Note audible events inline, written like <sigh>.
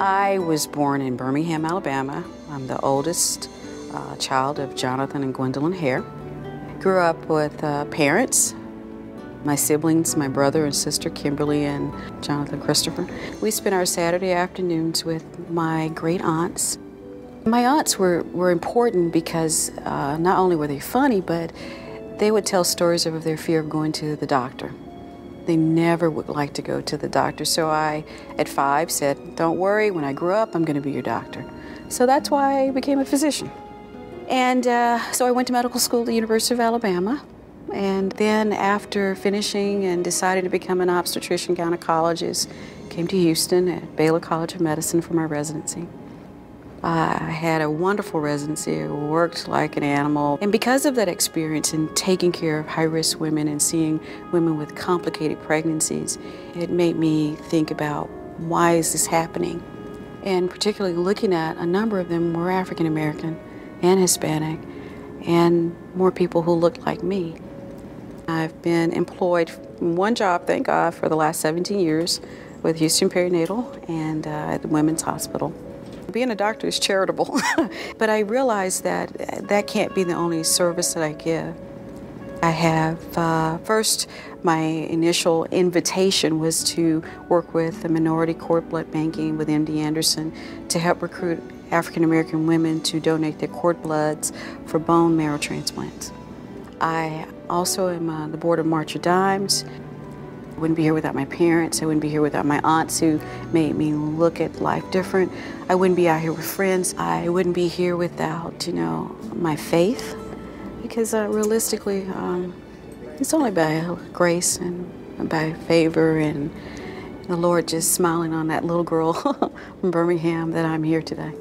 I was born in Birmingham, Alabama. I'm the oldest uh, child of Jonathan and Gwendolyn Hare. Grew up with uh, parents, my siblings, my brother and sister Kimberly and Jonathan Christopher. We spent our Saturday afternoons with my great aunts. My aunts were, were important because uh, not only were they funny, but they would tell stories of their fear of going to the doctor. They never would like to go to the doctor. So I, at five, said, Don't worry, when I grow up, I'm going to be your doctor. So that's why I became a physician. And uh, so I went to medical school at the University of Alabama. And then, after finishing and deciding to become an obstetrician gynecologist, came to Houston at Baylor College of Medicine for my residency. I had a wonderful residency. Worked like an animal. And because of that experience in taking care of high risk women and seeing women with complicated pregnancies, it made me think about why is this happening? And particularly looking at a number of them were African American and Hispanic and more people who looked like me. I've been employed in one job, thank God, for the last 17 years with Houston Perinatal and uh, at the Women's Hospital. Being a doctor is charitable, <laughs> but I realize that that can't be the only service that I give. I have, uh, first, my initial invitation was to work with the Minority Cord Blood Banking with MD Anderson to help recruit African American women to donate their cord bloods for bone marrow transplants. I also am on the board of March of Dimes wouldn't be here without my parents. I wouldn't be here without my aunts who made me look at life different. I wouldn't be out here with friends. I wouldn't be here without, you know, my faith. Because uh, realistically, um, it's only by grace and by favor and the Lord just smiling on that little girl <laughs> from Birmingham that I'm here today.